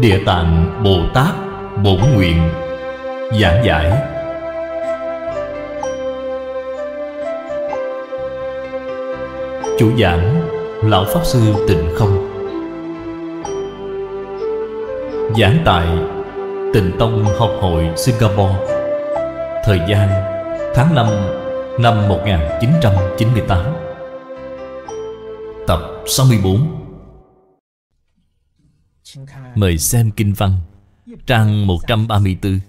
Địa Tạng Bồ Tát Bổn Nguyện. Giảng giải. Chủ giảng, Lão Pháp Sư Tịnh Không. Giảng tại Tịnh Tông Học hội Singapore. Thời gian, tháng 5 năm 1998 Tập 64 Mời xem Kinh Văn, Trang 134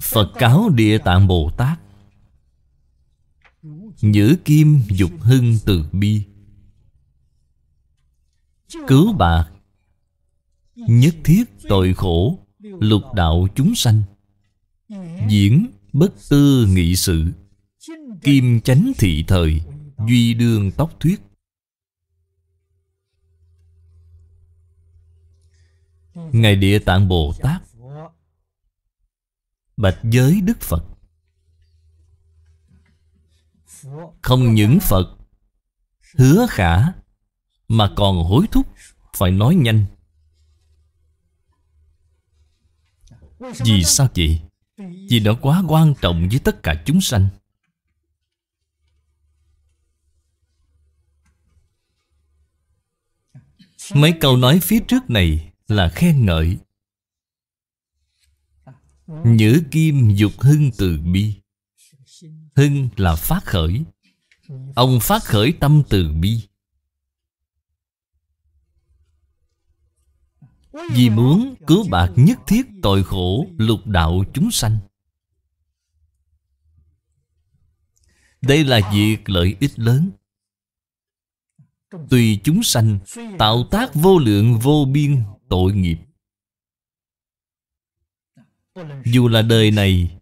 Phật cáo Địa Tạng Bồ Tát. Nhữ kim dục hưng từ bi. Cứu bạc Nhất thiết tội khổ, Lục đạo chúng sanh. Diễn bất tư nghị sự. Kim chánh thị thời, Duy đương tóc thuyết. Ngài Địa Tạng Bồ Tát Bạch giới Đức Phật. Không những Phật Hứa khả, Mà còn hối thúc, Phải nói nhanh. Vì sao vậy? Vì nó quá quan trọng với tất cả chúng sanh. Mấy câu nói phía trước này là khen ngợi. Nhữ kim dục hưng từ bi. Hưng là phát khởi. Ông phát khởi tâm từ bi. Vì muốn cứu bạc nhất thiết tội khổ lục đạo chúng sanh. Đây là việc lợi ích lớn. Tùy chúng sanh, Tạo tác vô lượng vô biên tội nghiệp. Dù là đời này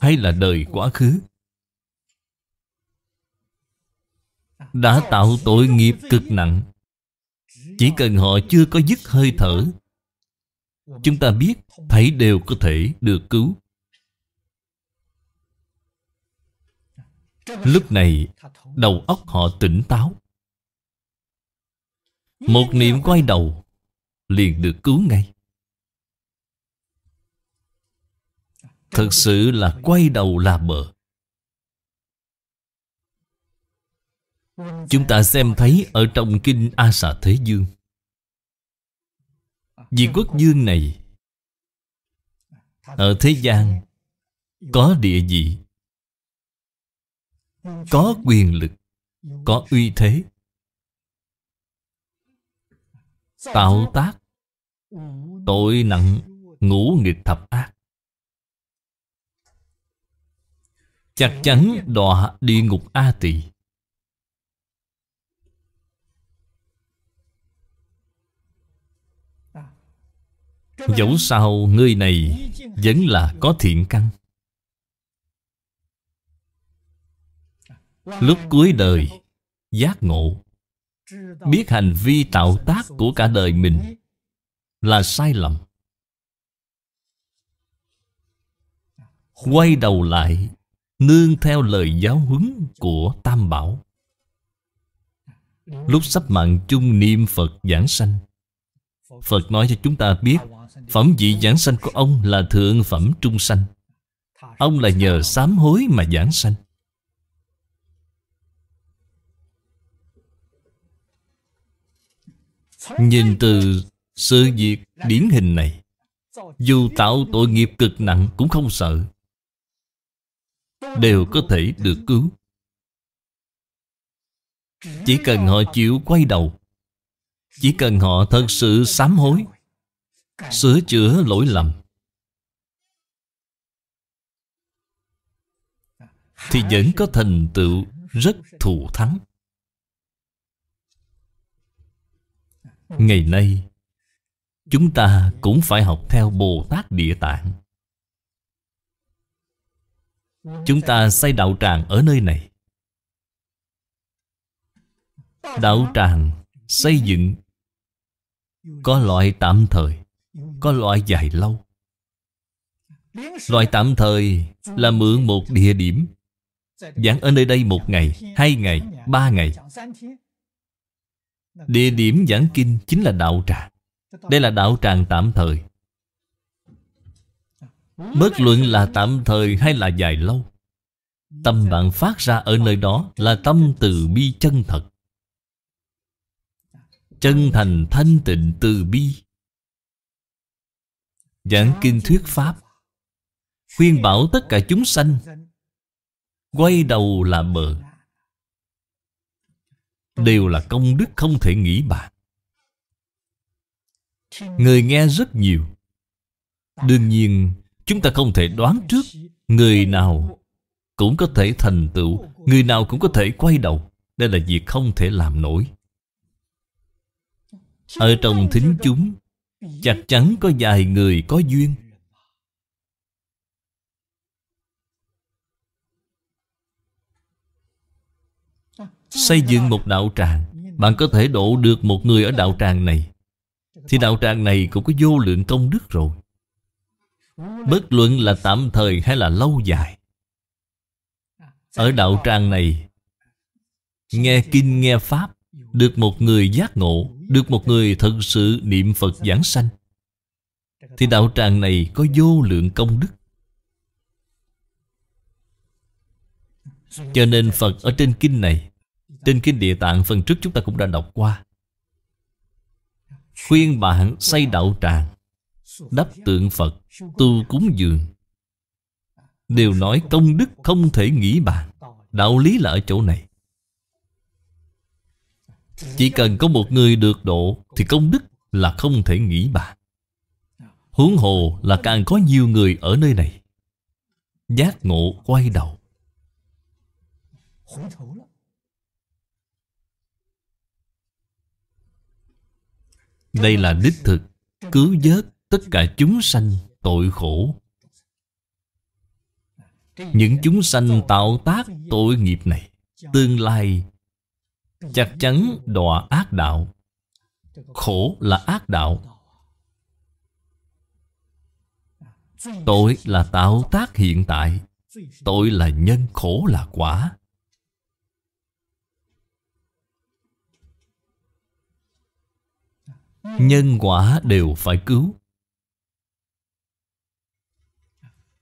Hay là đời quá khứ Đã tạo tội nghiệp cực nặng. Chỉ cần họ chưa có dứt hơi thở Chúng ta biết Thấy đều có thể được cứu. Lúc này Đầu óc họ tỉnh táo. Một niệm quay đầu Liền được cứu ngay. Thật sự là quay đầu là bờ. Chúng ta xem thấy ở trong kinh A Xà Thế Dương Vì quốc dương này Ở thế gian Có địa vị, Có quyền lực, Có uy thế, Tạo tác Tội nặng ngũ nghịch thập ác. Chắc chắn đọa địa ngục A tỳ. Dẫu sao người này Vẫn là có thiện căn. Lúc cuối đời, Giác ngộ. Biết hành vi tạo tác của cả đời mình là sai lầm. Quay đầu lại, Nương theo lời giáo huấn của Tam Bảo. Lúc sắp mạng chung niệm Phật giảng sanh, Phật nói cho chúng ta biết, Phẩm vị giảng sanh của ông là thượng phẩm trung sanh. Ông là nhờ sám hối mà giảng sanh. Nhìn từ sự việc điển hình này, Dù tạo tội nghiệp cực nặng cũng không sợ, Đều có thể được cứu. Chỉ cần họ chịu quay đầu, Chỉ cần họ thật sự sám hối, Sửa chữa lỗi lầm, Thì vẫn có thành tựu rất thù thắng. Ngày nay Chúng ta cũng phải học theo Bồ Tát Địa Tạng. Chúng ta xây đạo tràng ở nơi này. Đạo tràng xây dựng Có loại tạm thời Có loại dài lâu. Loại tạm thời là mượn một địa điểm Giảng ở nơi đây một ngày, hai ngày, ba ngày. Địa điểm giảng kinh chính là đạo tràng. Đây là đạo tràng tạm thời. Bất luận là tạm thời hay là dài lâu, Tâm bạn phát ra ở nơi đó Là tâm từ bi chân thật. Chân thành thanh tịnh từ bi. Giảng kinh thuyết Pháp, Khuyên bảo tất cả chúng sanh, Quay đầu là bờ. Đều là công đức không thể nghĩ bàn. Người nghe rất nhiều. Đương nhiên, Chúng ta không thể đoán trước Người nào cũng có thể thành tựu, Người nào cũng có thể quay đầu. Đây là việc không thể làm nổi. Ở trong thính chúng, Chắc chắn có vài người có duyên. Xây dựng một đạo tràng. Bạn có thể độ được một người ở đạo tràng này. Thì đạo tràng này cũng có vô lượng công đức rồi. Bất luận là tạm thời hay là lâu dài. Ở đạo tràng này, Nghe kinh, nghe Pháp, Được một người giác ngộ, Được một người thật sự niệm Phật giảng sanh, Thì đạo tràng này có vô lượng công đức. Cho nên Phật ở trên kinh này, Trên kinh địa tạng phần trước chúng ta cũng đã đọc qua. Khuyên bạn xây đạo tràng Đắp tượng Phật, Tu cúng dường. Đều nói công đức không thể nghĩ bàn. Đạo lý là ở chỗ này. Chỉ cần có một người được độ, Thì công đức là không thể nghĩ bàn. Huống hồ là càng có nhiều người ở nơi này. Giác ngộ quay đầu. Đây là đích thực, Cứu vớt tất cả chúng sanh tội khổ. Những chúng sanh tạo tác tội nghiệp này, Tương lai Chắc chắn đọa ác đạo. Khổ là ác đạo. Tội là tạo tác hiện tại, Tội là nhân khổ là quả. Nhân quả đều phải cứu.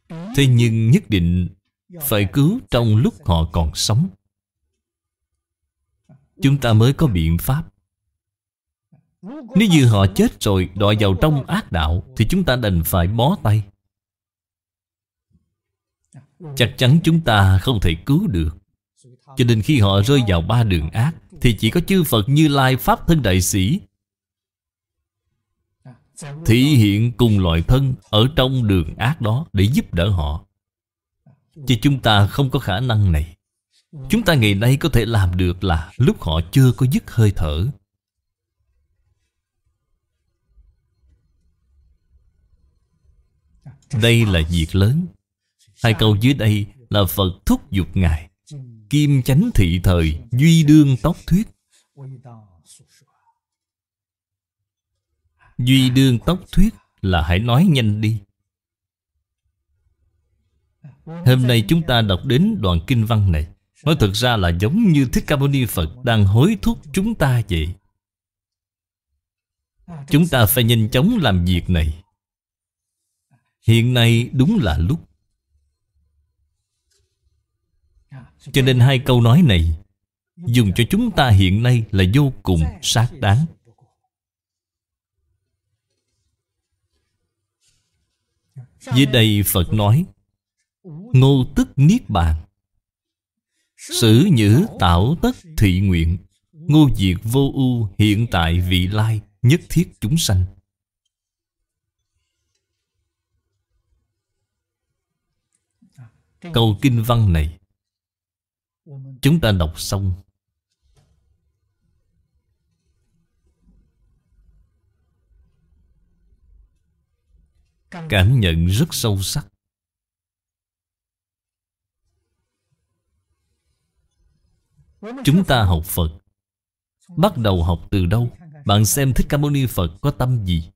Thế nhưng nhất định Phải cứu trong lúc họ còn sống. Chúng ta mới có biện pháp. Nếu như họ chết rồi, Đọa vào trong ác đạo, Thì chúng ta đành phải bó tay. Chắc chắn chúng ta không thể cứu được. Cho nên khi họ rơi vào ba đường ác, Thì chỉ có chư Phật như Lai Pháp Thân Đại Sĩ Thị hiện cùng loại thân Ở trong đường ác đó Để giúp đỡ họ. Chứ chúng ta không có khả năng này. Chúng ta ngày nay có thể làm được là Lúc họ chưa có dứt hơi thở. Đây là việc lớn. Hai câu dưới đây là Phật thúc giục Ngài. Kim chánh thị thời, Duy đương tóc thuyết. Duy đương tóc thuyết là hãy nói nhanh đi. Hôm nay chúng ta đọc đến đoạn kinh văn này. Nói thực ra là giống như Thích Ca Mâu Ni Phật Đang hối thúc chúng ta vậy. Chúng ta phải nhanh chóng làm việc này. Hiện nay đúng là lúc. Cho nên hai câu nói này Dùng cho chúng ta hiện nay là vô cùng xác đáng. Dưới đây Phật nói, Ngô tức Niết Bàn, Sử nhữ tạo tất thị nguyện, Ngô diệt vô ưu hiện tại vị lai Nhất thiết chúng sanh. Câu kinh văn này, Chúng ta đọc xong. Cảm nhận rất sâu sắc. Chúng ta học Phật. Bắt đầu học từ đâu? Bạn xem Thích Ca Mâu Ni Phật có tâm gì?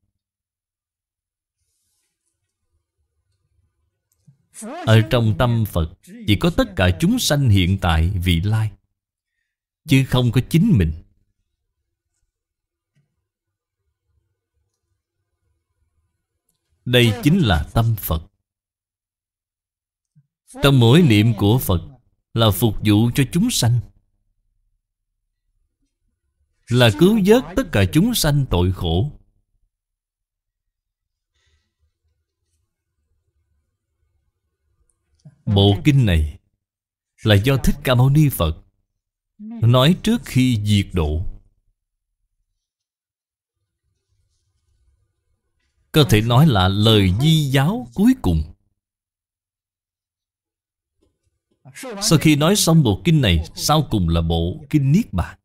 Ở trong tâm Phật Chỉ có tất cả chúng sanh hiện tại vị lai Chứ không có chính mình Đây chính là tâm Phật. Trong mỗi niệm của Phật Là phục vụ cho chúng sanh. Là cứu vớt tất cả chúng sanh tội khổ. Bộ kinh này Là do Thích Ca Mâu Ni Phật Nói trước khi diệt độ. Có thể nói là lời di giáo cuối cùng. Sau khi nói xong bộ kinh này, Sau cùng là bộ kinh Niết Bàn.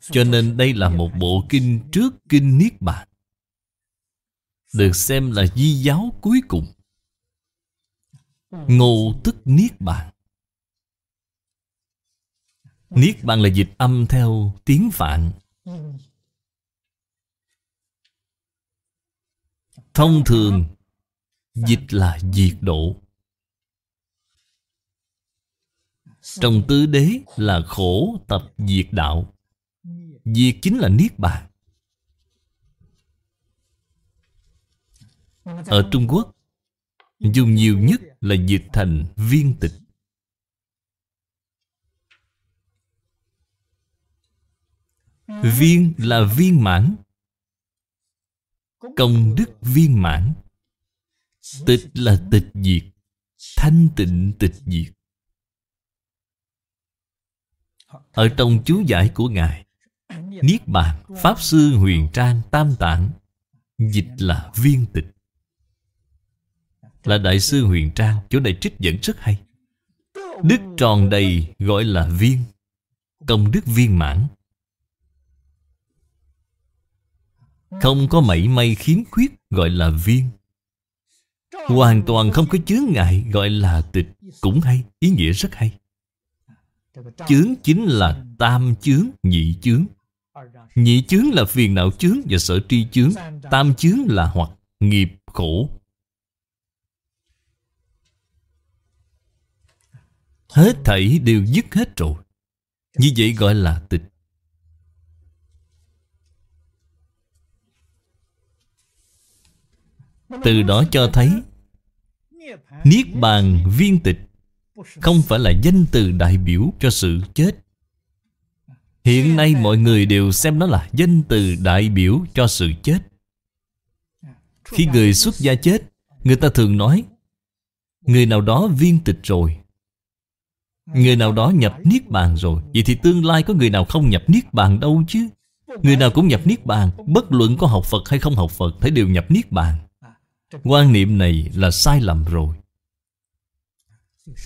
Cho nên đây là một bộ kinh trước kinh Niết Bàn, Được xem là di giáo cuối cùng. Ngô tức Niết Bàn. Niết Bàn là dịch âm theo tiếng Phạn. Thông thường, Dịch là diệt độ. Trong tứ đế là khổ tập diệt đạo. Diệt chính là Niết Bàn. Ở Trung Quốc, Dùng nhiều nhất là dịch thành viên tịch. Viên là viên mãn. Công đức viên mãn. Tịch là tịch diệt. Thanh tịnh tịch diệt. Ở trong chú giải của Ngài, Niết Bàn, Pháp Sư Huyền Trang Tam Tạng, Dịch là viên tịch. Là Đại sư Huyền Trang, Chỗ này trích dẫn rất hay. Đức tròn đầy gọi là viên. Công đức viên mãn. Không có mảy may khiếm khuyết gọi là viên. Hoàn toàn không có chướng ngại gọi là tịch Cũng hay, ý nghĩa rất hay. Chướng chính là tam chướng, nhị chướng. Nhị chướng là phiền não chướng và sở tri chướng Tam chướng là hoặc nghiệp khổ. Hết thảy đều dứt hết rồi. Như vậy gọi là tịch. Từ đó cho thấy, Niết bàn viên tịch Không phải là danh từ đại biểu cho sự chết. Hiện nay mọi người đều xem nó là danh từ đại biểu cho sự chết. Khi người xuất gia chết, Người ta thường nói, Người nào đó viên tịch rồi. Người nào đó nhập Niết Bàn rồi. Vậy thì tương lai có người nào không nhập Niết Bàn đâu chứ? Người nào cũng nhập Niết Bàn, Bất luận có học Phật hay không học Phật, Thấy đều nhập Niết Bàn. Quan niệm này là sai lầm rồi.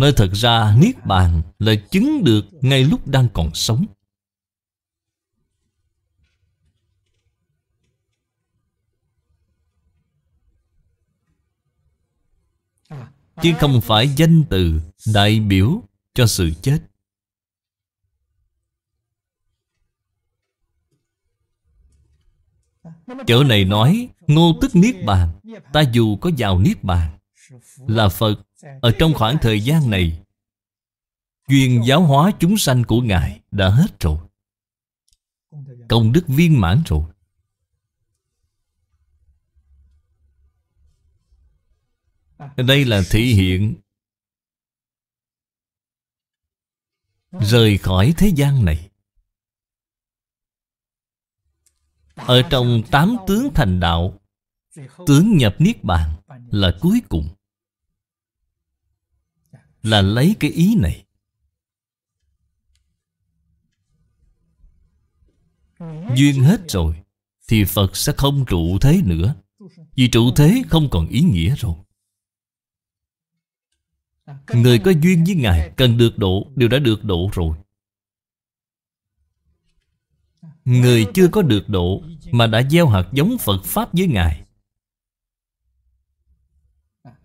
Nói thật ra, Niết Bàn là chứng được ngay lúc đang còn sống. Chứ không phải danh từ đại biểu cho sự chết. Chỗ này nói, Ngô tức Niết Bàn, Ta dù có vào Niết Bàn, Là Phật Ở trong khoảng thời gian này. Chuyên giáo hóa chúng sanh của Ngài Đã hết rồi. Công đức viên mãn rồi. Đây là thể hiện Rời khỏi thế gian này. Ở trong tám tướng thành đạo, Tướng nhập Niết Bàn là cuối cùng. Là lấy cái ý này. Duyên hết rồi, Thì Phật sẽ không trụ thế nữa. Vì trụ thế không còn ý nghĩa rồi. Người có duyên với Ngài Cần được độ, Đều đã được độ rồi. Người chưa có được độ Mà đã gieo hạt giống Phật Pháp với Ngài.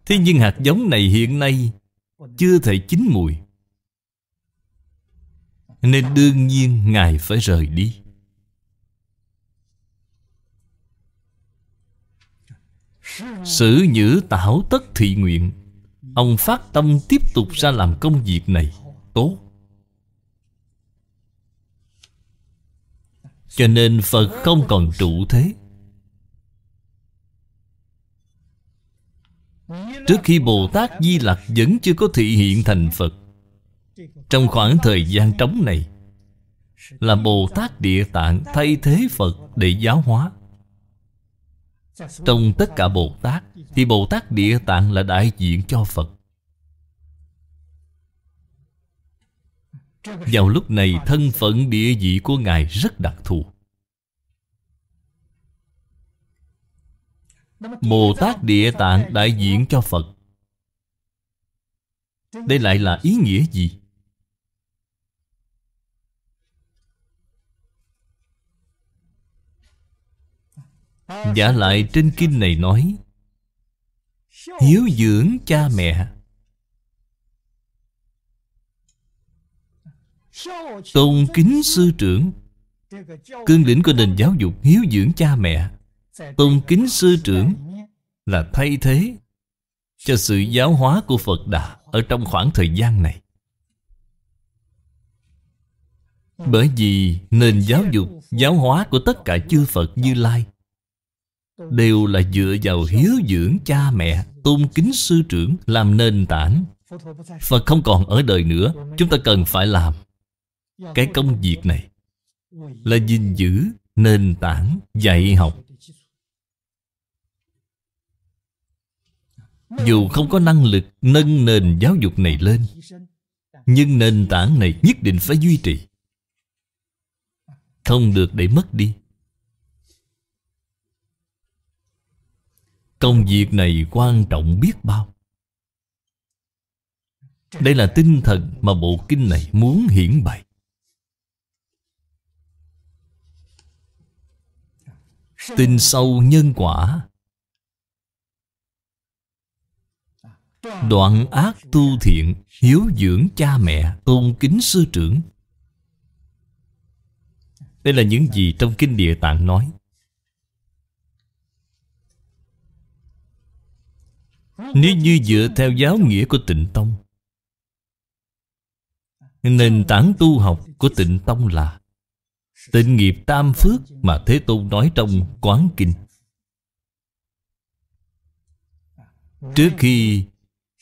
Thế nhưng hạt giống này hiện nay Chưa thể chín mùi. Nên đương nhiên Ngài phải rời đi. Sử nhữ tảo tất thị nguyện, Ông phát tâm tiếp tục ra làm công việc này. Tốt. Cho nên Phật không còn trụ thế. Trước khi Bồ Tát Di Lặc vẫn chưa có thị hiện thành Phật, Trong khoảng thời gian trống này, Là Bồ Tát Địa Tạng thay thế Phật để giáo hóa. Trong tất cả Bồ Tát, Thì Bồ Tát Địa Tạng là đại diện cho Phật. Vào lúc này, thân phận địa vị của Ngài rất đặc thù Bồ Tát Địa Tạng đại diện cho Phật Đây lại là ý nghĩa gì? Giả lại trên kinh này nói, Hiếu dưỡng cha mẹ Tôn kính sư trưởng. Cương lĩnh của nền giáo dục hiếu dưỡng cha mẹ. Tôn kính sư trưởng Là thay thế Cho sự giáo hóa của Phật Đà Ở trong khoảng thời gian này. Bởi vì nền giáo dục Giáo hóa của tất cả chư Phật Như Lai Đều là dựa vào hiếu dưỡng cha mẹ, Tôn kính sư trưởng Làm nền tảng. Phật không còn ở đời nữa, Chúng ta cần phải làm. Cái công việc này Là gìn giữ nền tảng dạy học. Dù không có năng lực nâng nền giáo dục này lên Nhưng nền tảng này nhất định phải duy trì. Không được để mất đi. Công việc này quan trọng biết bao. Đây là tinh thần mà bộ kinh này muốn hiển bày Tin sâu nhân quả. Đoạn ác tu thiện, Hiếu dưỡng cha mẹ, Tôn kính sư trưởng. Đây là những gì trong Kinh Địa Tạng nói. Nếu như dựa theo giáo nghĩa của tịnh Tông, Nền tảng tu học của tịnh Tông là Tịnh nghiệp tam phước mà Thế Tôn nói trong Quán Kinh. Trước khi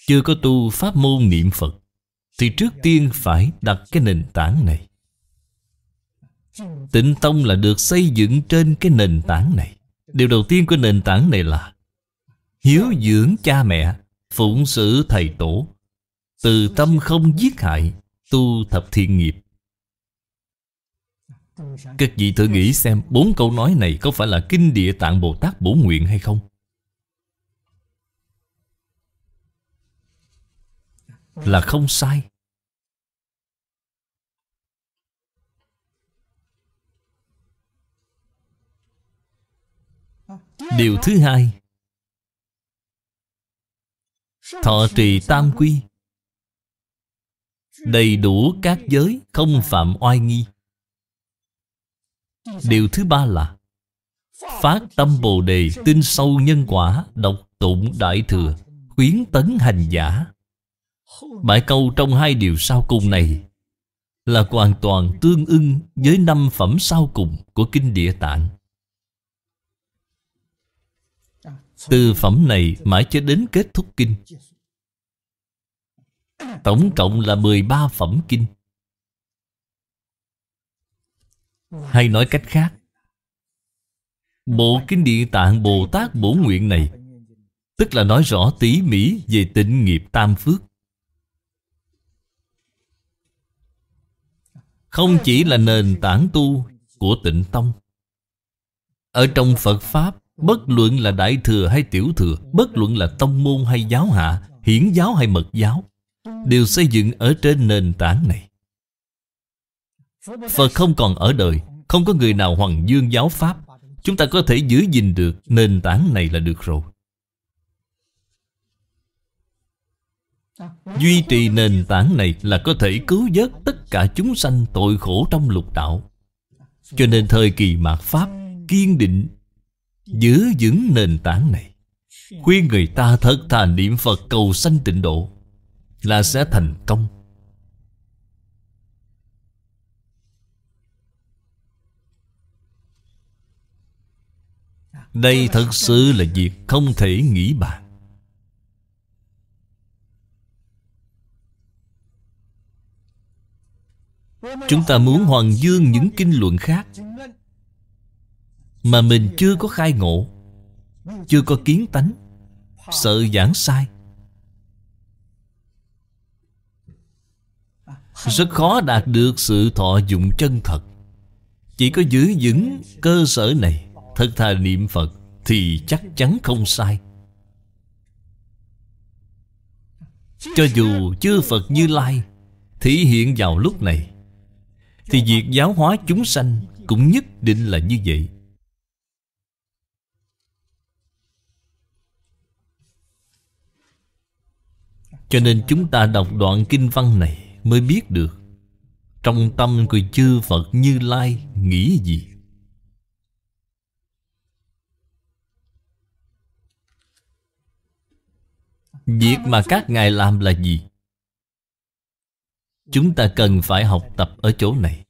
chưa có tu pháp môn niệm Phật, Thì trước tiên phải đặt cái nền tảng này. Tịnh Tông là được xây dựng trên cái nền tảng này. Điều đầu tiên của nền tảng này là Hiếu dưỡng cha mẹ, Phụng sự thầy tổ, Từ tâm không giết hại, Tu thập thiện nghiệp. Các vị thử nghĩ xem, Bốn câu nói này có phải là Kinh Địa Tạng Bồ Tát bổ nguyện hay không? Là không sai. Điều thứ hai. Thọ trì tam quy. Đầy đủ các giới, không phạm oai nghi điều thứ ba là phát tâm bồ đề tin sâu nhân quả độc tụng đại thừa, khuyến tấn hành giả. Bài câu trong hai điều sau cùng này Là hoàn toàn tương ưng với năm phẩm sau cùng của Kinh Địa Tạng. Từ phẩm này mãi cho đến kết thúc kinh. Tổng cộng là 13 phẩm kinh. Hay nói cách khác, Bộ Kinh Địa Tạng Bồ Tát Bổ Nguyện này, Tức là nói rõ tỉ mỉ về tịnh nghiệp tam phước. Không chỉ là nền tảng tu của tịnh tông. Ở trong Phật Pháp, Bất luận là đại thừa hay tiểu thừa, Bất luận là tông môn hay giáo hạ, Hiển giáo hay mật giáo, Đều xây dựng ở trên nền tảng này. Phật không còn ở đời, Không có người nào hoàng dương giáo Pháp. Chúng ta có thể giữ gìn được nền tảng này là được rồi. Duy trì nền tảng này là có thể cứu vớt tất cả chúng sanh tội khổ trong lục đạo. Cho nên thời kỳ mạt Pháp kiên định Giữ vững nền tảng này. Khuyên người ta thật thà niệm Phật cầu sanh tịnh độ Là sẽ thành công. Đây thật sự là việc không thể nghĩ bàn. Chúng ta muốn hoàng dương những kinh luận khác Mà mình chưa có khai ngộ Chưa có kiến tánh Sợ giảng sai. Rất khó đạt được sự thọ dụng chân thật. Chỉ có giữ vững cơ sở này Thật thà niệm Phật Thì chắc chắn không sai. Cho dù chư Phật Như Lai Thể hiện vào lúc này, Thì việc giáo hóa chúng sanh Cũng nhất định là như vậy. Cho nên chúng ta đọc đoạn kinh văn này Mới biết được Trong tâm của chư Phật Như Lai nghĩ gì. Việc mà các ngài làm là gì? Chúng ta cần phải học tập ở chỗ này.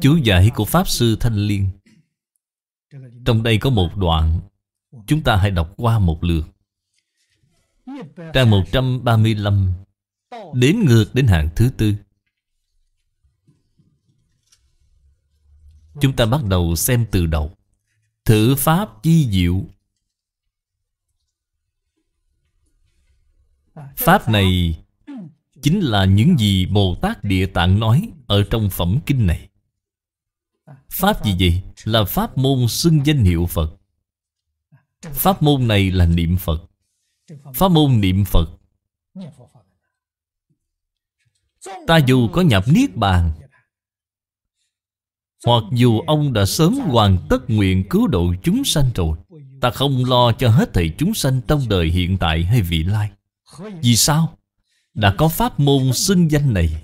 Chú giải của Pháp Sư Thanh Liên. Trong đây có một đoạn. Chúng ta hãy đọc qua một lượt. Trang 135 Đến ngược đến hàng thứ tư. Chúng ta bắt đầu xem từ đầu. Thử Pháp chi diệu. Pháp này Chính là những gì Bồ Tát Địa Tạng nói Ở trong phẩm kinh này. Pháp gì vậy? Là pháp môn xưng danh hiệu Phật. Pháp môn này là niệm Phật. Pháp môn niệm Phật. Ta dù có nhập Niết Bàn hoặc dù ông đã sớm hoàn tất nguyện cứu độ chúng sanh rồi, Ta không lo cho hết thầy chúng sanh trong đời hiện tại hay vị lai Vì sao? Đã có pháp môn xưng danh này,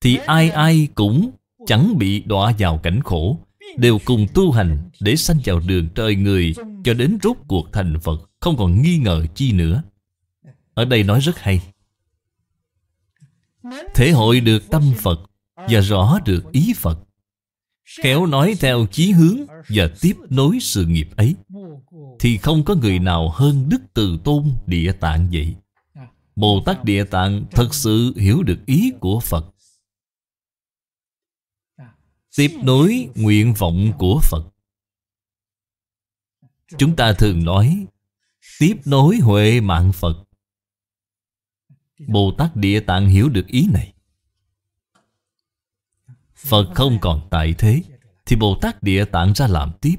Thì ai ai cũng chẳng bị đọa vào cảnh khổ, đều cùng tu hành để sanh vào đường trời người cho đến rốt cuộc thành Phật, không còn nghi ngờ chi nữa. Ở đây nói rất hay. Thể hội được tâm Phật và rõ được ý Phật. Khéo nói theo chí hướng và tiếp nối sự nghiệp ấy, thì không có người nào hơn Đức Từ Tôn Địa Tạng vậy. Bồ Tát Địa Tạng thật sự hiểu được ý của Phật Tiếp nối nguyện vọng của Phật Chúng ta thường nói, Tiếp nối huệ mạng Phật Bồ Tát Địa Tạng hiểu được ý này Phật không còn tại thế, Thì Bồ Tát Địa Tạng ra làm tiếp.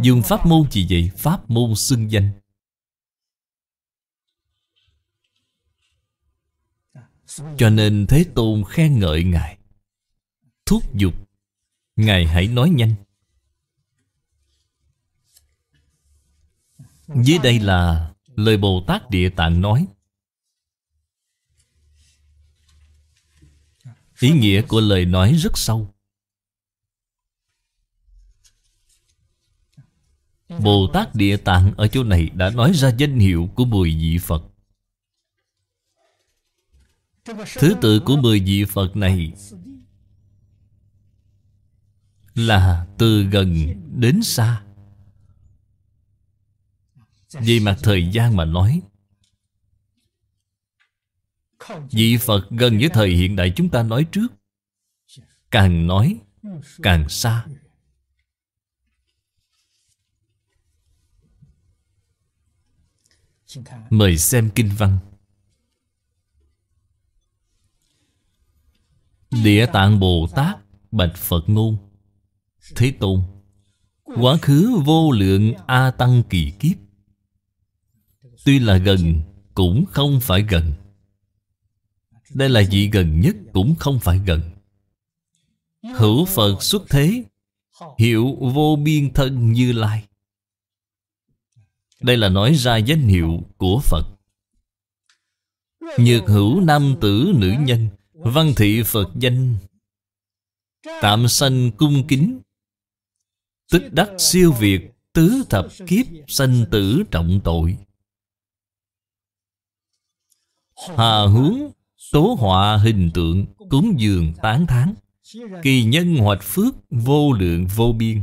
Dùng pháp môn gì vậy? Pháp môn xưng danh. Cho nên Thế Tôn khen ngợi Ngài. Thúc giục, Ngài hãy nói nhanh. Dưới đây là lời Bồ Tát Địa Tạng nói. Ý nghĩa của lời nói rất sâu. Bồ Tát Địa Tạng ở chỗ này đã nói ra danh hiệu của mười vị Phật. Thứ tự của mười vị Phật này là từ gần đến xa. Vì mặt thời gian mà nói Vị Phật gần với thời hiện đại chúng ta nói trước. Càng nói, càng xa. Mời xem kinh văn. Địa tạng Bồ Tát, Bạch Phật ngôn. Thế Tôn, Quá khứ vô lượng A Tăng kỳ kiếp. Tuy là gần, Cũng không phải gần. Đây là vị gần nhất Cũng không phải gần. Hữu Phật xuất thế, Hiệu vô biên thân như lai. Đây là nói ra danh hiệu của Phật. Nhược hữu nam tử nữ nhân, Văn thị Phật danh. Tạm sanh cung kính. Tức đắc siêu việt Tứ thập kiếp sanh tử trọng tội. Hà hướng Tố họa hình tượng Cúng dường tán thán, Kỳ nhân hoạch phước Vô lượng vô biên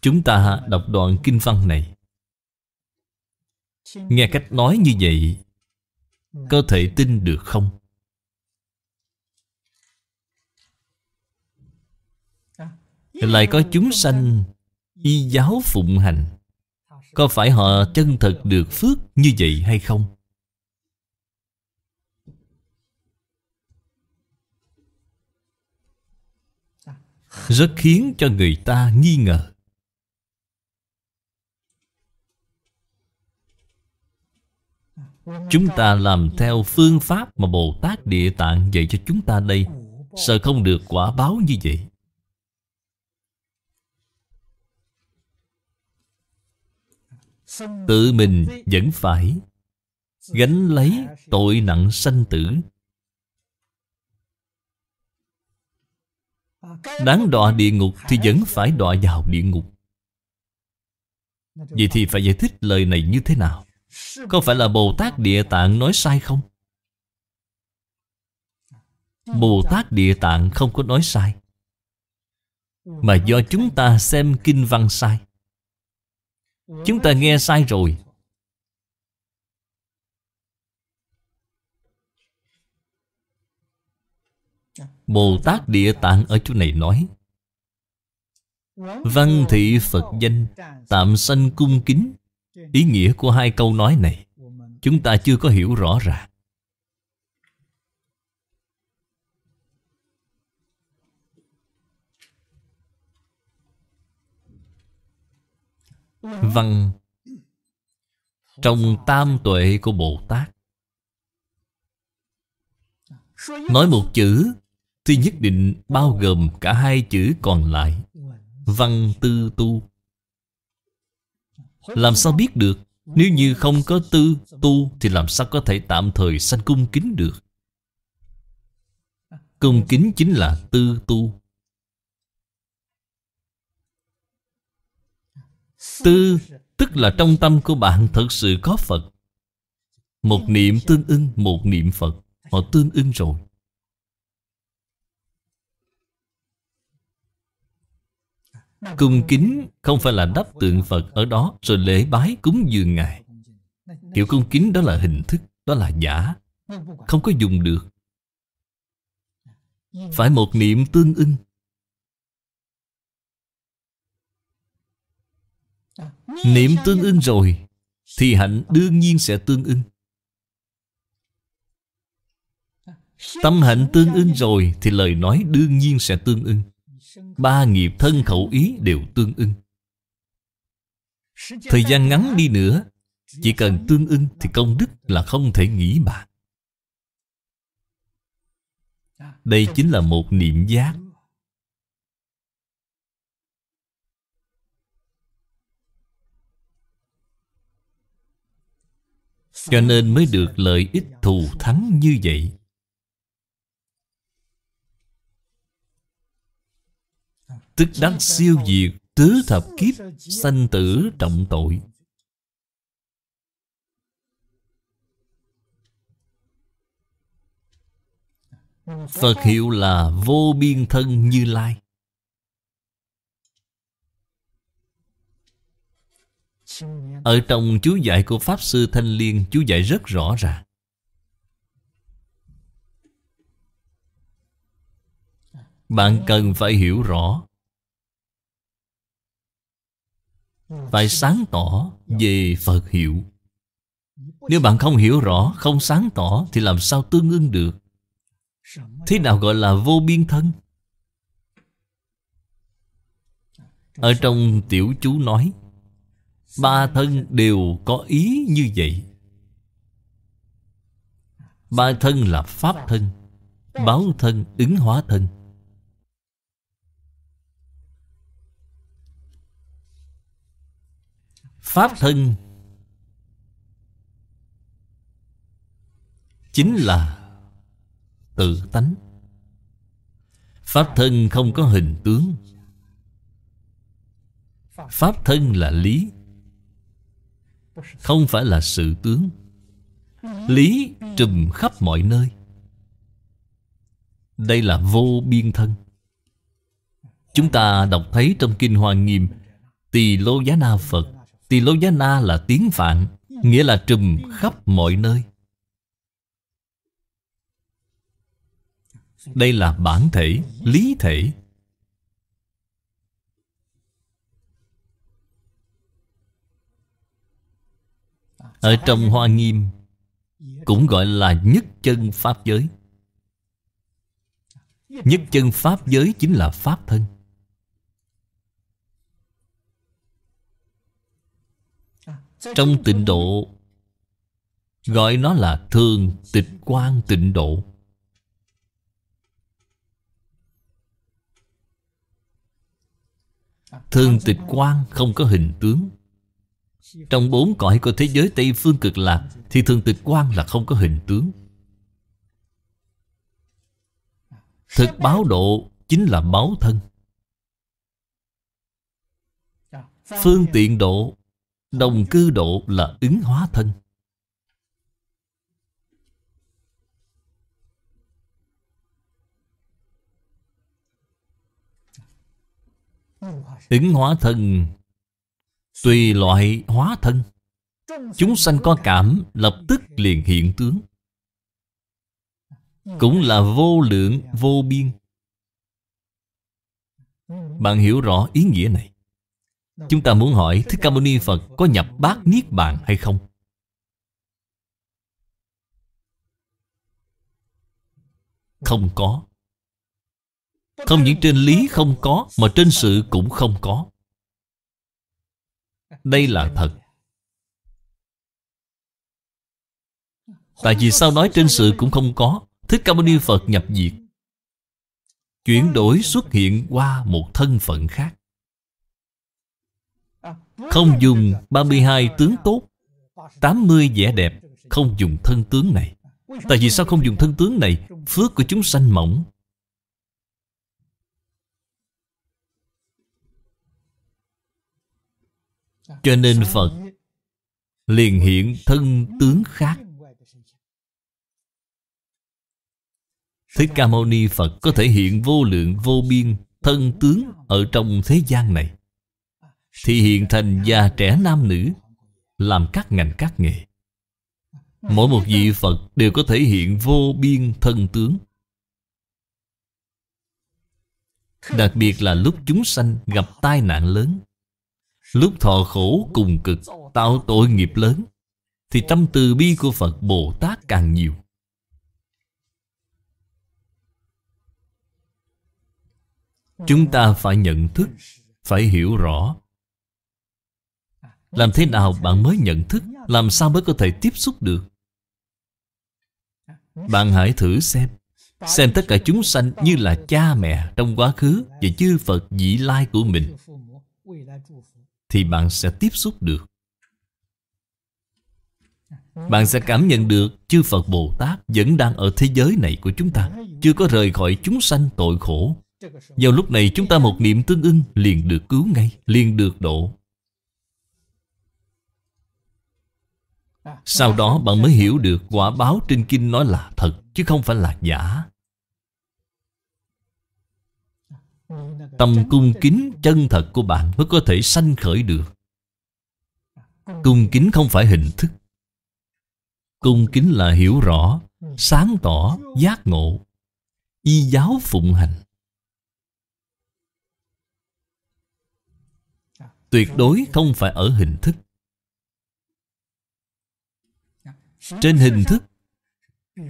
Chúng ta đọc đoạn kinh văn này Nghe cách nói như vậy, Có thể tin được không? Lại có chúng sanh Y giáo phụng hành có phải họ chân thật được phước như vậy hay không? Rất khiến cho người ta nghi ngờ. Chúng ta làm theo phương pháp mà Bồ Tát Địa Tạng dạy cho chúng ta đây. Sợ không được quả báo như vậy? Tự mình vẫn phải Gánh lấy tội nặng sanh tử Đáng đọa địa ngục thì vẫn phải đọa vào địa ngục Vậy thì phải giải thích lời này như thế nào? Có phải là Bồ Tát Địa Tạng nói sai không? Bồ Tát Địa Tạng không có nói sai, Mà do chúng ta xem kinh văn sai Chúng ta nghe sai rồi. Bồ Tát Địa Tạng ở chỗ này nói, Văn thị Phật danh Tạm sanh cung kính. Ý nghĩa của hai câu nói này, Chúng ta chưa có hiểu rõ ràng. Văn Trong tam tuệ của Bồ Tát Nói một chữ, Thì nhất định bao gồm cả hai chữ còn lại. Văn tư tu. Làm sao biết được? Nếu như không có tư tu, Thì làm sao có thể tạm thời sanh cung kính được? Cung kính chính là tư tu. Tư, Tức là trong tâm của bạn thật sự có Phật. Một niệm tương ưng, Một niệm Phật. Họ tương ưng rồi. Cung kính không phải là đắp tượng Phật ở đó, Rồi lễ bái cúng dường Ngài. Kiểu cung kính đó là hình thức, Đó là giả. Không có dùng được. Phải một niệm tương ưng Niệm tương ưng rồi, Thì hạnh đương nhiên sẽ tương ưng. Tâm hạnh tương ưng rồi, Thì lời nói đương nhiên sẽ tương ưng. Ba nghiệp thân khẩu ý đều tương ưng. Thời gian ngắn đi nữa, Chỉ cần tương ưng thì công đức là không thể nghĩ bạc Đây chính là một niệm giác. Cho nên mới được lợi ích thù thắng như vậy. Tức đắc siêu diệt Tứ thập kiếp, Sanh tử trọng tội. Phật hiệu là vô biên thân như lai. Ở trong chú giải của Pháp Sư Thanh Liên, Chú giải rất rõ ràng. Bạn cần phải hiểu rõ. Phải sáng tỏ về Phật hiệu. Nếu bạn không hiểu rõ, Không sáng tỏ, Thì làm sao tương ưng được? Thế nào gọi là vô biên thân? Ở trong tiểu chú nói Ba thân đều có ý như vậy. Ba thân là pháp thân Báo thân, ứng hóa thân. Pháp thân Chính là tự tánh. Pháp thân không có hình tướng. Pháp thân là lý. Không phải là sự tướng. Lý trùm khắp mọi nơi. Đây là vô biên thân. Chúng ta đọc thấy trong Kinh Hoa Nghiêm Tỳ lô giá na Phật. Tỳ lô giá na là tiếng Phạn Nghĩa là trùm khắp mọi nơi. Đây là bản thể, lý thể. Ở trong Hoa Nghiêm Cũng gọi là nhất chân Pháp giới. Nhất chân Pháp giới chính là Pháp thân. Trong tịnh độ, Gọi nó là thường tịch quan tịnh độ. Thường tịch quan không có hình tướng. Trong bốn cõi của thế giới Tây Phương cực lạc, Thì thường tịch quan là không có hình tướng. Thực báo độ chính là báo thân. Phương tiện độ, Đồng cư độ là ứng hóa thân. Ứng hóa thân Tùy loại hóa thân, Chúng sanh có cảm Lập tức liền hiện tướng. Cũng là vô lượng, vô biên. Bạn hiểu rõ ý nghĩa này. Chúng ta muốn hỏi Thích Ca Mâu Ni Phật có nhập bát Niết Bàn hay không? Không có. Không những trên lý không có, Mà trên sự cũng không có. Đây là thật. Tại vì sao nói trên sự cũng không có, Thích Ca Mâu Ni Phật nhập diệt. Chuyển đổi xuất hiện qua một thân phận khác. Không dùng 32 tướng tốt 80 vẻ đẹp, Không dùng thân tướng này. Tại vì sao không dùng thân tướng này? Phước của chúng sanh mỏng Cho nên Phật liền hiện thân tướng khác. Thích Ca Mâu Ni Phật có thể hiện vô lượng vô biên thân tướng ở trong thế gian này. Thì hiện thành già trẻ nam nữ Làm các ngành các nghề. Mỗi một vị Phật đều có thể hiện vô biên thân tướng. Đặc biệt là lúc chúng sanh gặp tai nạn lớn Lúc thọ khổ cùng cực, Tạo tội nghiệp lớn, Thì tâm từ bi của Phật Bồ Tát càng nhiều. Chúng ta phải nhận thức, Phải hiểu rõ. Làm thế nào bạn mới nhận thức, Làm sao mới có thể tiếp xúc được? Bạn hãy thử xem Xem tất cả chúng sanh như là cha mẹ trong quá khứ Và chư Phật vị lai của mình. Thì bạn sẽ tiếp xúc được. Bạn sẽ cảm nhận được chư Phật Bồ Tát Vẫn đang ở thế giới này của chúng ta, Chưa có rời khỏi chúng sanh tội khổ. Vào lúc này chúng ta một niệm tương ưng Liền được cứu ngay, Liền được độ. Sau đó bạn mới hiểu được quả báo trên kinh nói là thật, Chứ không phải là giả. Tâm cung kính chân thật của bạn mới có thể sanh khởi được. Cung kính không phải hình thức. Cung kính là hiểu rõ Sáng tỏ, giác ngộ Y giáo phụng hành. Tuyệt đối không phải ở hình thức. Trên hình thức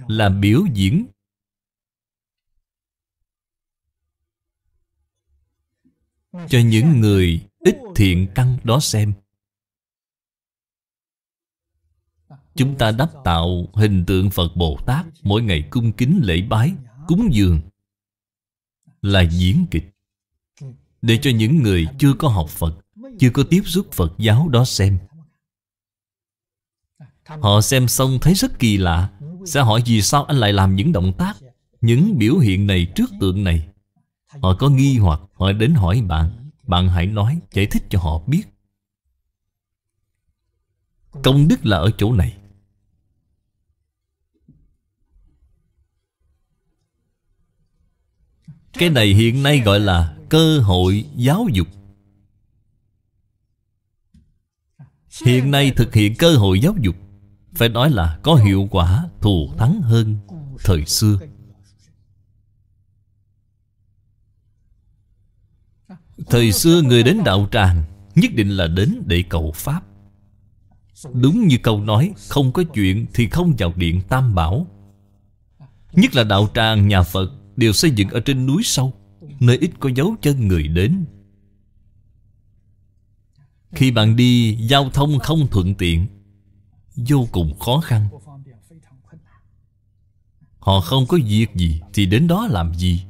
là biểu diễn cho những người ít thiện căn đó xem. Chúng ta đắp tạo hình tượng phật bồ tát mỗi ngày cung kính lễ bái, cúng dường là diễn kịch. Để cho những người chưa có học phật, chưa có tiếp xúc phật giáo đó xem. Họ xem xong thấy rất kỳ lạ, Sẽ hỏi vì sao anh lại làm những động tác, Những biểu hiện này trước tượng này. Họ có nghi hoặc, Họ đến hỏi bạn. Bạn hãy nói, giải thích cho họ biết. Công đức là ở chỗ này. Cái này hiện nay gọi là cơ hội giáo dục. Hiện nay thực hiện cơ hội giáo dục, Phải nói là có hiệu quả, thù thắng hơn thời xưa. Thời xưa người đến đạo tràng, Nhất định là đến để cầu Pháp. Đúng như câu nói, Không có chuyện thì không vào điện Tam Bảo. Nhất là đạo tràng, nhà Phật, Đều xây dựng ở trên núi sâu, Nơi ít có dấu chân người đến. Khi bạn đi, giao thông không thuận tiện, Vô cùng khó khăn. Họ không có việc gì Thì đến đó làm gì?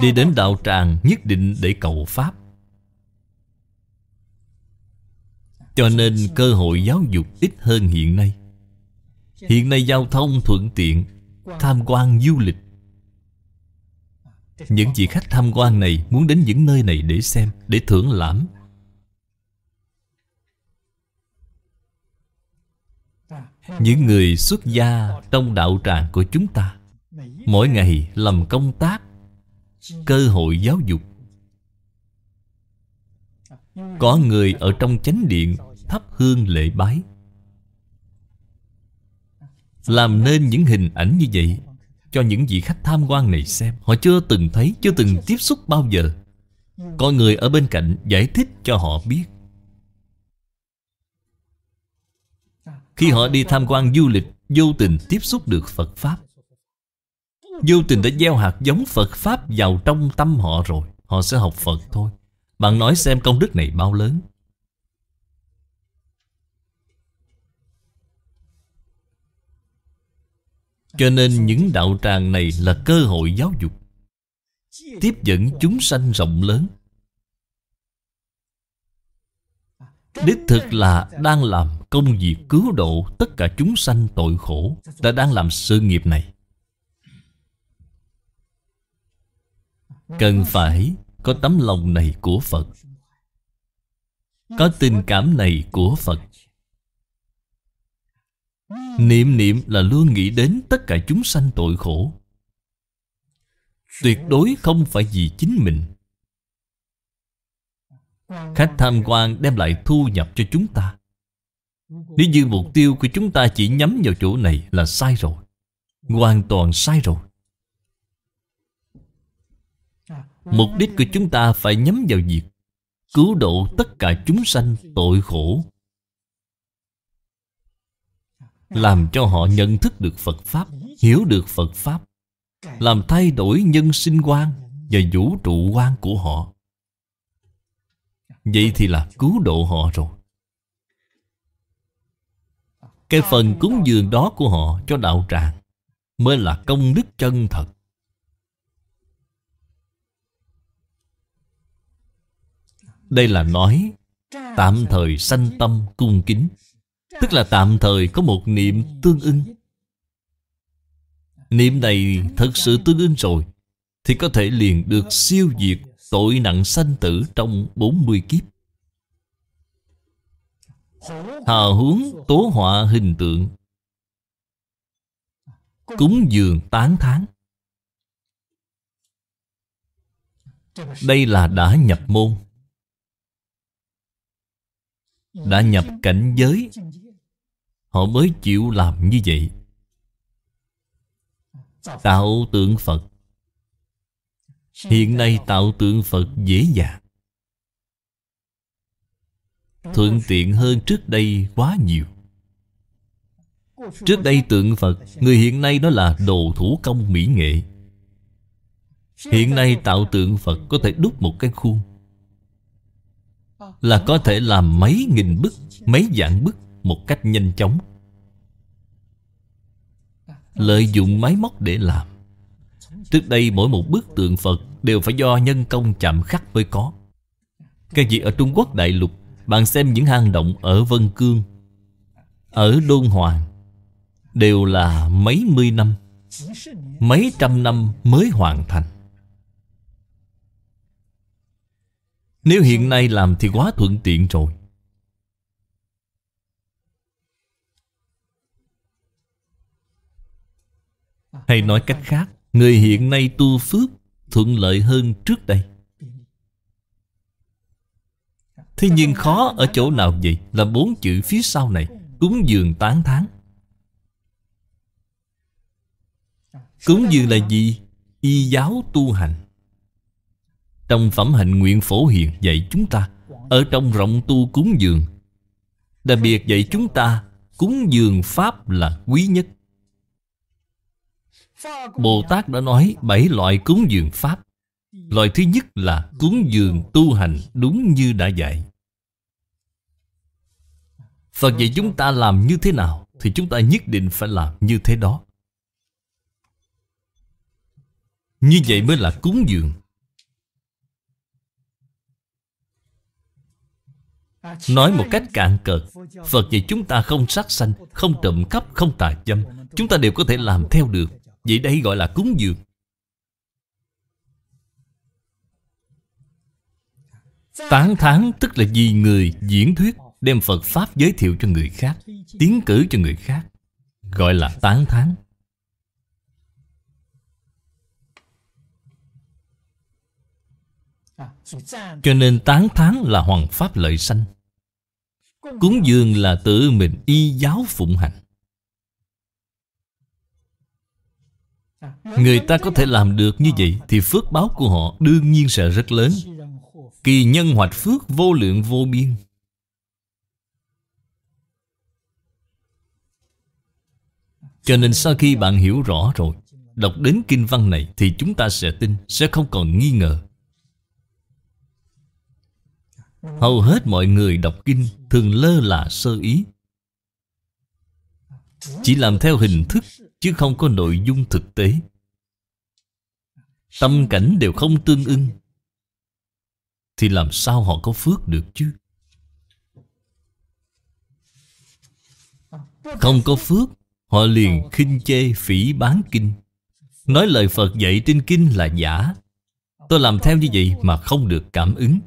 Đi đến đạo tràng nhất định để cầu Pháp. Cho nên cơ hội giáo dục ít hơn hiện nay. Hiện nay giao thông thuận tiện, Tham quan du lịch. Những vị khách tham quan này Muốn đến những nơi này để xem, Để thưởng lãm. Những người xuất gia Trong đạo tràng của chúng ta, Mỗi ngày làm công tác Cơ hội giáo dục. Có người ở trong chánh điện Thắp hương lễ bái. Làm nên những hình ảnh như vậy Cho những vị khách tham quan này xem. Họ chưa từng thấy, chưa từng tiếp xúc bao giờ. Có người ở bên cạnh giải thích cho họ biết. Khi họ đi tham quan du lịch Vô tình tiếp xúc được Phật Pháp. Vô tình đã gieo hạt giống Phật Pháp vào trong tâm họ rồi. Họ sẽ học Phật thôi. Bạn nói xem công đức này bao lớn. Cho nên những đạo tràng này là cơ hội giáo dục, Tiếp dẫn chúng sanh rộng lớn. Đích thực là đang làm công việc cứu độ tất cả chúng sanh tội khổ Ta đang làm sự nghiệp này. Cần phải có tấm lòng này của Phật. Có tình cảm này của Phật. Niệm niệm là luôn nghĩ đến tất cả chúng sanh tội khổ. Tuyệt đối không phải vì chính mình. Khách tham quan đem lại thu nhập cho chúng ta. Nếu như mục tiêu của chúng ta chỉ nhắm vào chỗ này là sai rồi, Hoàn toàn sai rồi Mục đích của chúng ta phải nhắm vào việc Cứu độ tất cả chúng sanh tội khổ, Làm cho họ nhận thức được Phật Pháp, Hiểu được Phật Pháp, Làm thay đổi nhân sinh quan Và vũ trụ quan của họ. Vậy thì là cứu độ họ rồi. Cái phần cúng dường đó của họ cho đạo tràng Mới là công đức chân thật. Đây là nói, Tạm thời sanh tâm cung kính. Tức là tạm thời có một niệm tương ưng. Niệm này thật sự tương ưng rồi, Thì có thể liền được siêu diệt tội nặng sanh tử trong 40 kiếp. Hà huống tố họa hình tượng. Cúng dường tán thán. Đây là đã nhập môn đã nhập cảnh giới. Họ mới chịu làm như vậy. Tạo tượng phật. Hiện nay tạo tượng phật dễ dàng. Thuận tiện hơn trước đây quá nhiều. Trước đây tượng phật người hiện nay đó là đồ thủ công mỹ nghệ. Hiện nay tạo tượng phật có thể đúc một cái khuôn là có thể làm mấy nghìn bức mấy vạn bức một cách nhanh chóng. Lợi dụng máy móc để làm. Trước đây mỗi một bức tượng phật đều phải do nhân công chạm khắc mới có. Cái gì ở trung quốc đại lục bạn xem những hang động ở vân cương ở đôn hoàng đều là mấy mươi năm mấy trăm năm mới hoàn thành Nếu hiện nay làm thì quá thuận tiện rồi. Hay nói cách khác, Người hiện nay tu phước thuận lợi hơn trước đây. Thế nhưng khó ở chỗ nào vậy? Là bốn chữ phía sau này, Cúng dường tán tháng Cúng dường là gì? Y giáo tu hành. Trong phẩm hạnh nguyện phổ hiền dạy chúng ta, Ở trong rộng tu cúng dường. Đặc biệt dạy chúng ta Cúng dường Pháp là quý nhất. Bồ Tát đã nói bảy loại cúng dường Pháp. Loại thứ nhất là cúng dường tu hành đúng như đã dạy. Phật dạy chúng ta làm như thế nào Thì chúng ta nhất định phải làm như thế đó. Như vậy mới là cúng dường. Nói một cách cạn cợt Phật dạy chúng ta không sát sanh Không trộm cắp, không tà dâm. Chúng ta đều có thể làm theo được. Vậy đây gọi là cúng dường. Tán thán tức là vì người diễn thuyết Đem Phật Pháp giới thiệu cho người khác Tiến cử cho người khác Gọi là tán thán. Cho nên tán thán là hoàng pháp lợi sanh. Cúng dường là tự mình y giáo phụng hành. Người ta có thể làm được như vậy Thì phước báo của họ đương nhiên sẽ rất lớn. Kỳ nhân hoạch phước vô lượng vô biên. Cho nên sau khi bạn hiểu rõ rồi Đọc đến kinh văn này Thì chúng ta sẽ tin Sẽ không còn nghi ngờ Hầu hết mọi người đọc kinh Thường lơ là sơ ý. Chỉ làm theo hình thức, Chứ không có nội dung thực tế. Tâm cảnh đều không tương ưng. Thì làm sao họ có phước được chứ? Không có phước, Họ liền khinh chê, phỉ bán kinh. Nói lời Phật dạy trên kinh là giả. Tôi làm theo như vậy mà không được cảm ứng.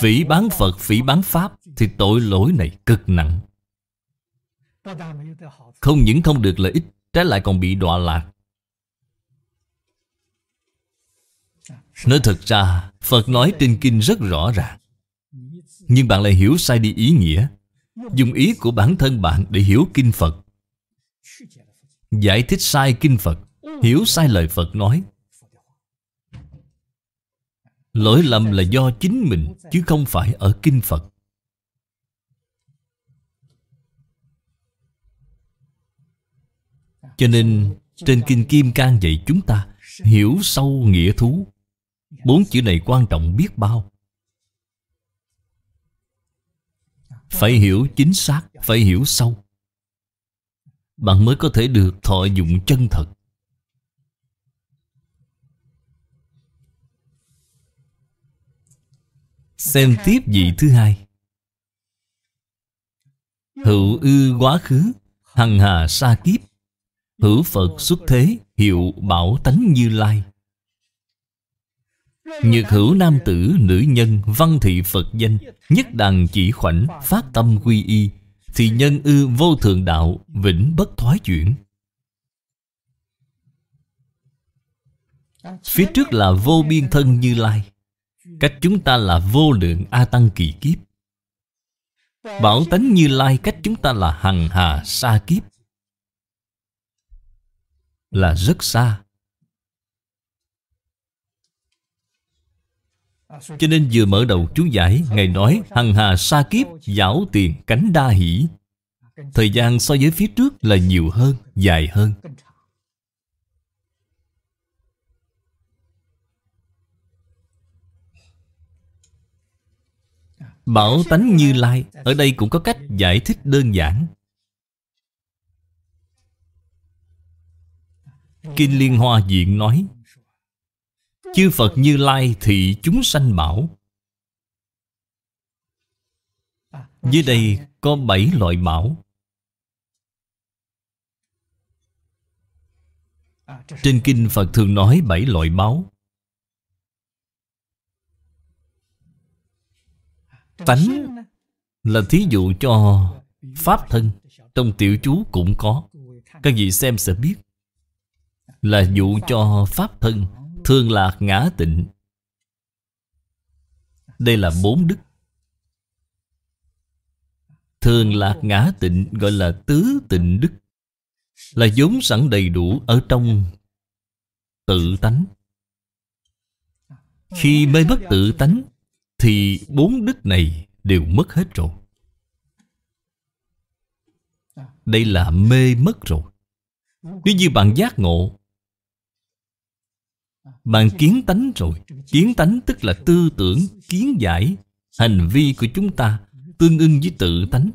Phỉ bán Phật, phỉ bán Pháp Thì tội lỗi này cực nặng. Không những không được lợi ích Trái lại còn bị đọa lạc. Nói thật ra Phật nói trên kinh rất rõ ràng. Nhưng bạn lại hiểu sai đi ý nghĩa. Dùng ý của bản thân bạn để hiểu kinh Phật. Giải thích sai kinh Phật Hiểu sai lời Phật nói. Lỗi lầm là do chính mình, Chứ không phải ở kinh Phật. Cho nên, trên Kinh Kim Cang dạy chúng ta, Hiểu sâu nghĩa thú. Bốn chữ này quan trọng biết bao. Phải hiểu chính xác, Phải hiểu sâu. Bạn mới có thể được thọ dụng chân thật. Xem tiếp vị thứ hai. Hữu ư quá khứ Hằng hà sa kiếp. Hữu Phật xuất thế Hiệu bảo tánh như lai. Nhược hữu nam tử nữ nhân Văn thị Phật danh Nhất đằng chỉ khoảnh Phát tâm quy y Thì nhân ư vô thượng đạo Vĩnh bất thoái chuyển. Phía trước là vô biên thân như lai Cách chúng ta là vô lượng A Tăng kỳ kiếp. Bảo tánh như lai cách chúng ta là hằng hà sa kiếp. Là rất xa. Cho nên vừa mở đầu chú giải, Ngài nói, hằng hà sa kiếp, Giảo tiền cánh đa hỷ. Thời gian so với phía trước là nhiều hơn, Dài hơn. Bảo tánh như lai, Ở đây cũng có cách giải thích đơn giản. Kinh Liên Hoa Diện nói, Chư Phật Như Lai thì chúng sanh bảo, Dưới đây có bảy loại bảo. Trên kinh Phật thường nói bảy loại báo Tánh là thí dụ cho Pháp thân Trong tiểu chú cũng có. Các vị xem sẽ biết. Là dụ cho Pháp thân Thương lạc ngã tịnh. Đây là bốn đức. Thường lạc ngã tịnh gọi là tứ tịnh đức. Là vốn sẵn đầy đủ ở trong tự tánh. Khi mê mất tự tánh thì bốn đức này đều mất hết rồi. Đây là mê mất rồi. Nếu như bạn giác ngộ Bạn kiến tánh rồi. Kiến tánh tức là tư tưởng, kiến giải Hành vi của chúng ta tương ưng với tự tánh.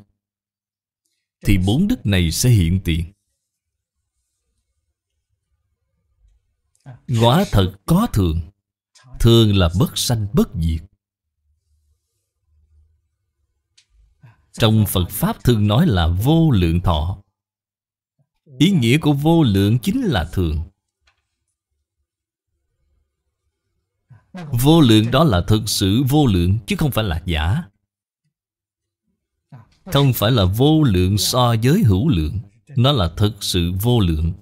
Thì bốn đức này sẽ hiện tiền. Quả thật có thường. Thường là bất sanh bất diệt. Trong phật pháp thường nói là vô lượng thọ. Ý nghĩa của vô lượng chính là thường. Vô lượng đó là thực sự vô lượng, chứ không phải là giả. Không phải là vô lượng so với hữu lượng, Nó là thực sự vô lượng.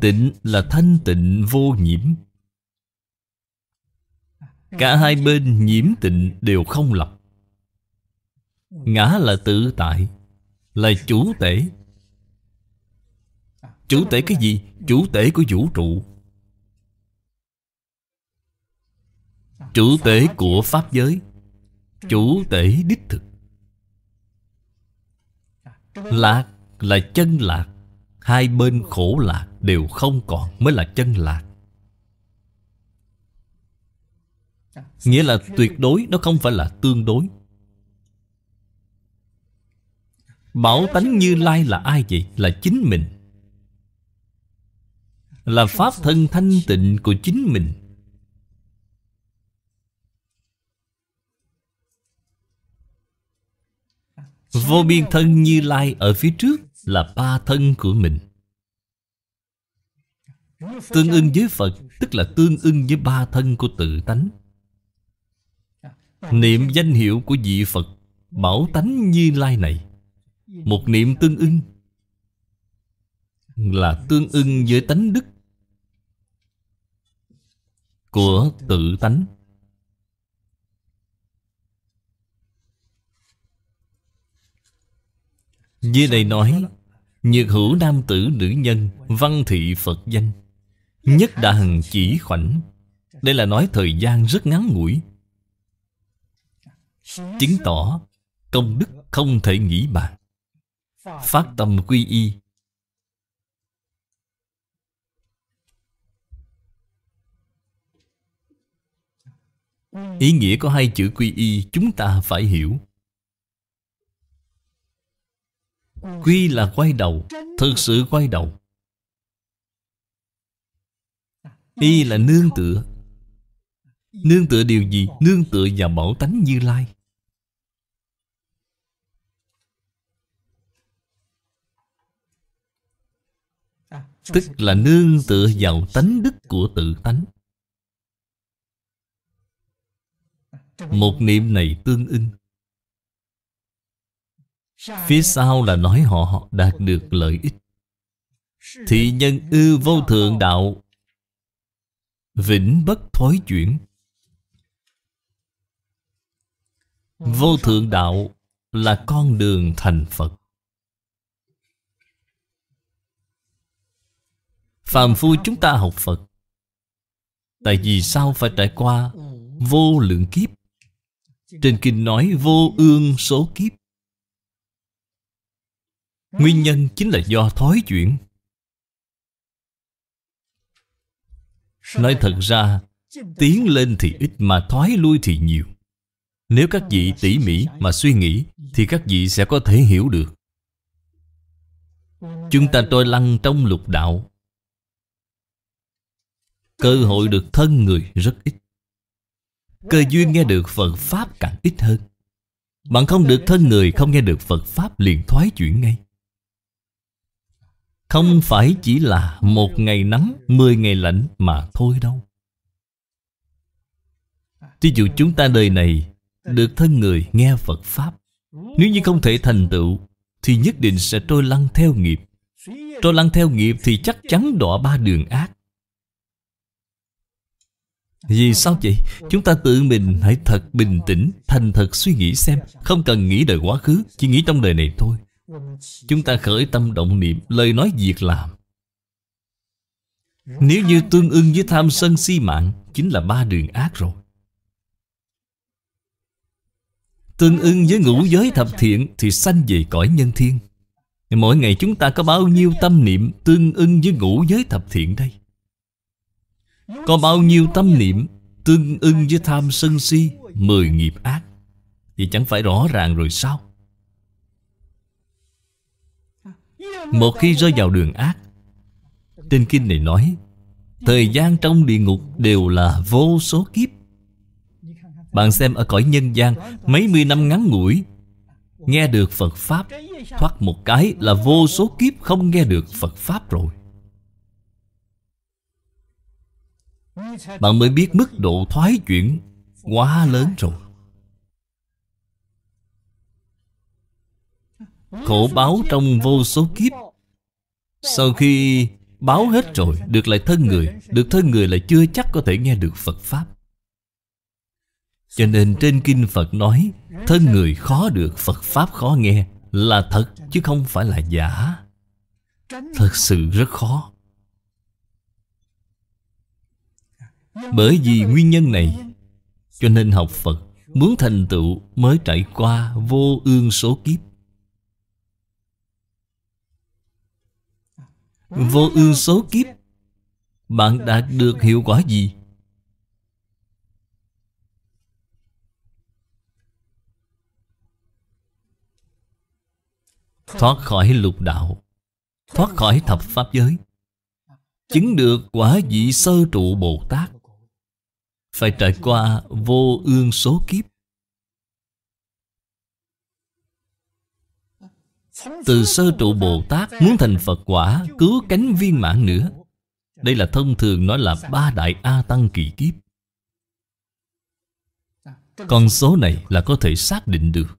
Tịnh là thanh tịnh vô nhiễm. Cả hai bên nhiễm tịnh đều không lập. Ngã là tự tại, Là chủ tể. Chủ tể cái gì? Chủ tể của vũ trụ. Chủ tể của Pháp giới. Chủ tể đích thực. Lạc là chân lạc. Hai bên khổ lạc đều không còn mới là chân lạc. Nghĩa là tuyệt đối, Nó không phải là tương đối. Bảo tánh như lai là ai vậy? Là chính mình. Là pháp thân thanh tịnh của chính mình. Vô biên thân như lai ở phía trước Là ba thân của mình. Tương ưng với Phật, Tức là tương ưng với ba thân của tự tánh. Niệm danh hiệu của vị Phật, Bảo tánh như lai này. Một niệm tương ưng Là tương ưng với tánh đức Của tự tánh. Dưới đây nói Nhược hữu nam tử nữ nhân, Văn thị Phật danh, Nhất đà chỉ khoảnh. Đây là nói thời gian rất ngắn ngủi. Chứng tỏ Công đức không thể nghĩ bàn. Phát tâm quy y. Ý nghĩa của hai chữ quy y Chúng ta phải hiểu. Quy là quay đầu, Thực sự quay đầu. Y là nương tựa. Nương tựa điều gì? Nương tựa vào bảo tánh như lai. Tức là nương tựa vào tánh đức của tự tánh. Một niệm này tương ưng. Phía sau là nói họ đạt được lợi ích. Thị nhân ư vô thượng đạo. Vĩnh bất thối chuyển. Vô thượng đạo là con đường thành Phật. Phàm phu chúng ta học Phật. Tại vì sao phải trải qua vô lượng kiếp? Trên kinh nói vô ương số kiếp. Nguyên nhân chính là do thói chuyển. Nói thật ra, Tiến lên thì ít mà thoái lui thì nhiều. Nếu các vị tỉ mỉ mà suy nghĩ, Thì các vị sẽ có thể hiểu được. Chúng ta trôi lăn trong lục đạo Cơ hội được thân người rất ít. Cơ duyên nghe được Phật Pháp càng ít hơn. Bạn không được thân người, Không nghe được Phật Pháp liền thoái chuyển ngay. Không phải chỉ là một ngày nắng, Mười ngày lạnh mà thôi đâu. Ví dụ chúng ta đời này Được thân người nghe Phật Pháp, Nếu như không thể thành tựu, Thì nhất định sẽ trôi lăn theo nghiệp. Trôi lăn theo nghiệp thì chắc chắn đọa ba đường ác. Vì sao vậy? Chúng ta tự mình hãy thật bình tĩnh, Thành thật suy nghĩ xem. Không cần nghĩ đời quá khứ, Chỉ nghĩ trong đời này thôi. Chúng ta khởi tâm động niệm, Lời nói việc làm. Nếu như tương ưng với tham sân si mạng, Chính là ba đường ác rồi. Tương ưng với ngũ giới thập thiện Thì sanh về cõi nhân thiên. Mỗi ngày chúng ta có bao nhiêu tâm niệm Tương ưng với ngũ giới thập thiện đây? Có bao nhiêu tâm niệm Tương ưng với tham sân si, Mười nghiệp ác? Thì chẳng phải rõ ràng rồi sao? Một khi rơi vào đường ác, Trên kinh này nói, Thời gian trong địa ngục đều là vô số kiếp. Bạn xem ở cõi nhân gian, Mấy mươi năm ngắn ngủi, Nghe được Phật Pháp Thoát một cái là vô số kiếp không nghe được Phật Pháp rồi. Bạn mới biết mức độ thoái chuyển quá lớn rồi. Khổ báo trong vô số kiếp. Sau khi báo hết rồi, Được lại thân người, Được thân người lại chưa chắc có thể nghe được Phật Pháp. Cho nên trên Kinh Phật nói, Thân người khó được, Phật Pháp khó nghe Là thật, chứ không phải là giả. Thật sự rất khó. Bởi vì nguyên nhân này, Cho nên học Phật Muốn thành tựu mới trải qua vô ương số kiếp Vô ương số kiếp, Bạn đạt được hiệu quả gì? Thoát khỏi lục đạo, Thoát khỏi thập pháp giới, Chứng được quả vị sơ trụ Bồ Tát phải trải qua vô ương số kiếp. Từ sơ trụ Bồ Tát Muốn thành Phật quả, Cứu cánh viên mãn nữa. Đây là thông thường nói là ba đại A Tăng kỳ kiếp. Con số này là có thể xác định được.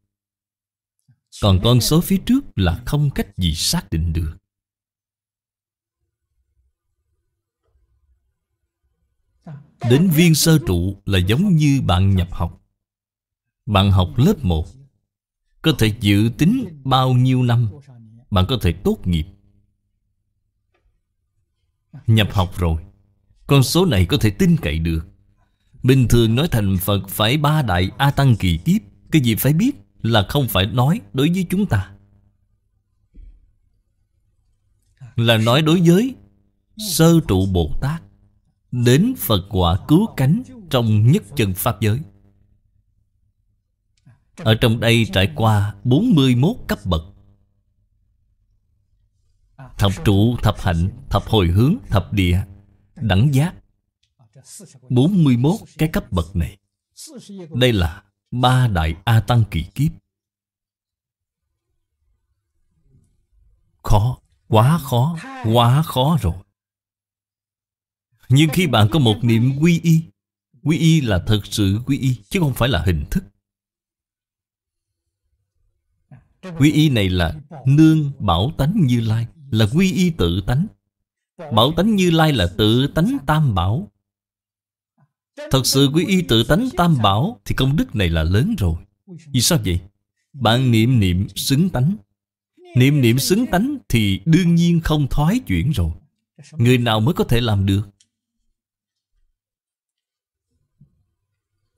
Còn con số phía trước là không cách gì xác định được. Đến viên sơ trụ là giống như bạn nhập học. Bạn học lớp 1 có thể dự tính bao nhiêu năm, Bạn có thể tốt nghiệp. Nhập học rồi, Con số này có thể tin cậy được. Bình thường nói thành Phật phải ba đại A Tăng kỳ kiếp, Cái gì phải biết là không phải nói đối với chúng ta. Là nói đối với Sơ trụ Bồ Tát. Đến Phật quả cứu cánh Trong nhất chân Pháp giới. Ở trong đây trải qua 41 cấp bậc. Thập trụ, thập hạnh, thập hồi hướng, thập địa Đẳng giác. 41 cái cấp bậc này. Đây là ba đại A Tăng kỳ kiếp. Khó, quá khó, quá khó rồi. Nhưng khi bạn có một niệm quy y Quy y là thật sự quy y, Chứ không phải là hình thức. Quy y này là nương bảo tánh như lai, Là quy y tự tánh. Bảo tánh như lai là tự tánh tam bảo. Thật sự quy y tự tánh tam bảo Thì công đức này là lớn rồi. Vì sao vậy? Bạn niệm niệm xứng tánh. Niệm niệm xứng tánh Thì đương nhiên không thoái chuyển rồi. Người nào mới có thể làm được?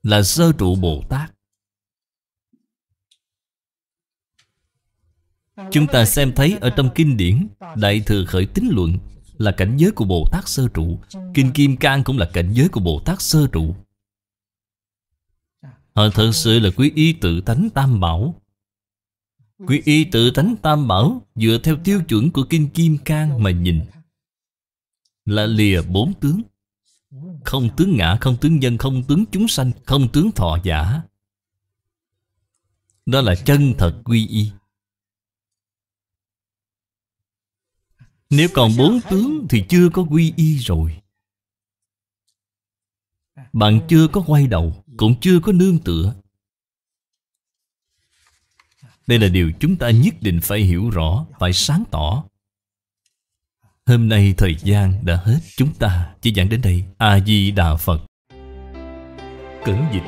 Là sơ trụ Bồ Tát. Chúng ta xem thấy ở trong kinh điển, Đại Thừa Khởi tính Luận Là cảnh giới của Bồ Tát Sơ Trụ. Kinh Kim Cang cũng là cảnh giới của Bồ Tát Sơ Trụ. Họ thật sự là quý y tự tánh tam bảo. Quý y tự tánh tam bảo Dựa theo tiêu chuẩn của Kinh Kim Cang mà nhìn Là lìa bốn tướng. Không tướng ngã, không tướng nhân, không tướng chúng sanh Không tướng thọ giả. Đó là chân thật quy y. Nếu còn bốn tướng thì chưa có quy y rồi. Bạn chưa có quay đầu Cũng chưa có nương tựa. Đây là điều chúng ta nhất định phải hiểu rõ Phải sáng tỏ. Hôm nay thời gian đã hết Chúng ta. Chỉ giảng đến đây, A-di-đà Phật. Cẩn dịch,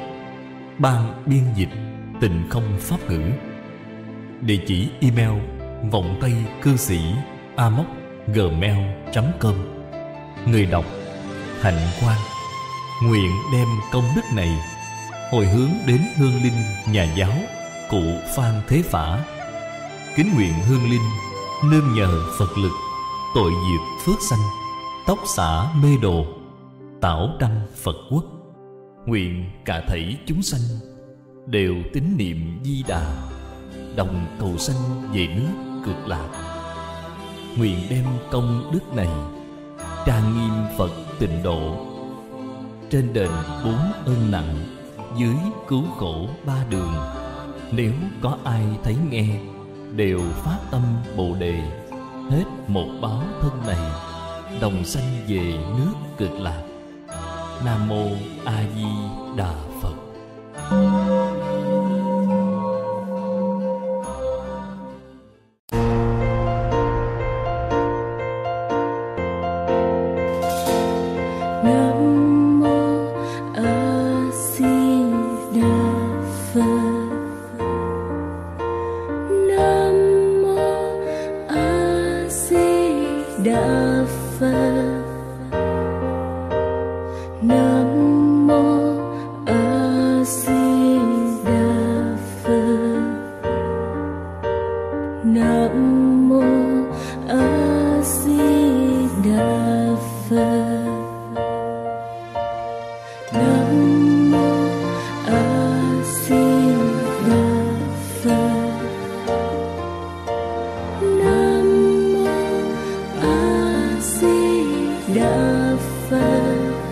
Ban biên dịch, Tình không pháp ngữ. Địa chỉ email Vọng tay Cư Sĩ Amoc gmail.com Người đọc, Hạnh Quang. Nguyện đem công đức này Hồi hướng đến hương linh nhà giáo, Cụ Phan Thế Phả. Kính nguyện hương linh, Nương nhờ Phật lực. Tội diệt phước sanh, Tóc xả mê đồ, Tảo đăng Phật quốc. Nguyện cả thảy chúng sanh Đều tín niệm di đà, Đồng cầu sanh về nước cực lạc. Nguyện đem công đức này Trang nghiêm Phật tịnh độ. Trên đền bốn ơn nặng, Dưới cứu khổ ba đường, Nếu có ai thấy nghe, Đều phát tâm Bồ Đề. Hết một báo thân này, Đồng sanh về nước cực lạc. Nam Mô A Di Đà Phật. 分。